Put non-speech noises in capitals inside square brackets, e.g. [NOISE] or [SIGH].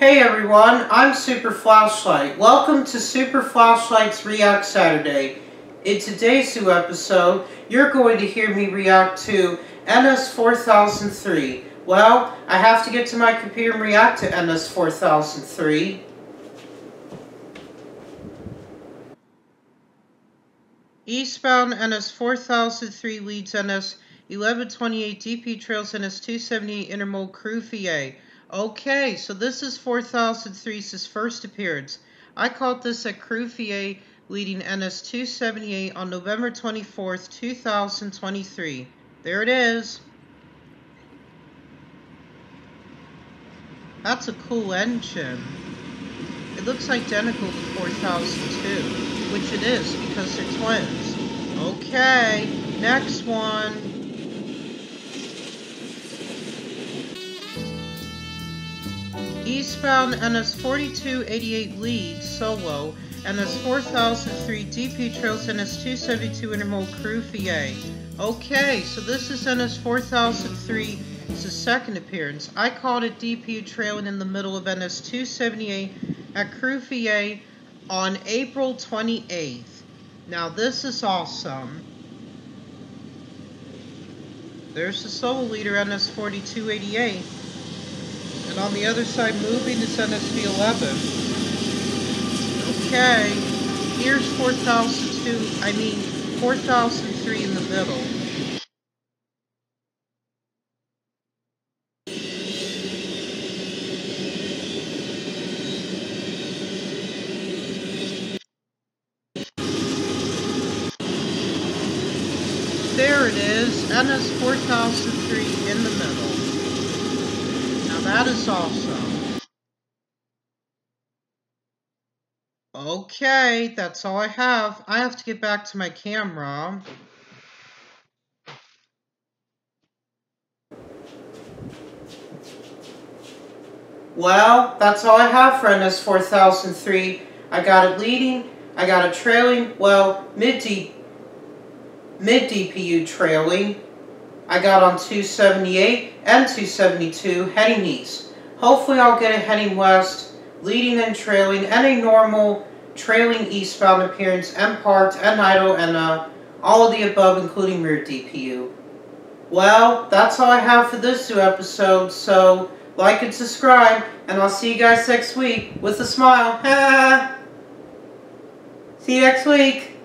Hey everyone, I'm Super Flashlight. Welcome to Super Flashlight's React Saturday. In today's new episode, you're going to hear me react to NS4003. Well, I have to get to my computer and react to NS4003. Eastbound NS4003 leads NS 1128 DP Trails NS278 Intermodal Crewe VA. Okay, so this is 4003's first appearance. I caught this at Crewe leading NS278 on November 24th, 2023. There it is. That's a cool engine. It looks identical to 4002, which it is because they're twins. Okay, next one. Eastbound NS4288 lead solo and NS4003 DP Trails NS272 Intermodal Crewe VA. Okay, so this is NS4003 it's a second appearance. I called it DPU trailing in the middle of NS278 at Crewe VA on April 28th. Now this is awesome. There's the solo leader NS4288. And on the other side moving is NSV11. Okay, here's 4002, I mean 4003 in the middle. There it is, NS 4003 in the middle. That is awesome. Okay, that's all I have. I have to get back to my camera. Well, that's all I have for NS 4003. I got it leading, I got it trailing, well, mid-D, mid-DPU trailing, I got on 278 and 272 heading east. Hopefully I'll get a heading west, leading and trailing, and a normal trailing eastbound appearance and parked and idle and uh, all of the above including rear DPU. Well, that's all I have for this new episode, so like and subscribe, and I'll see you guys next week with a smile. [LAUGHS] see you next week.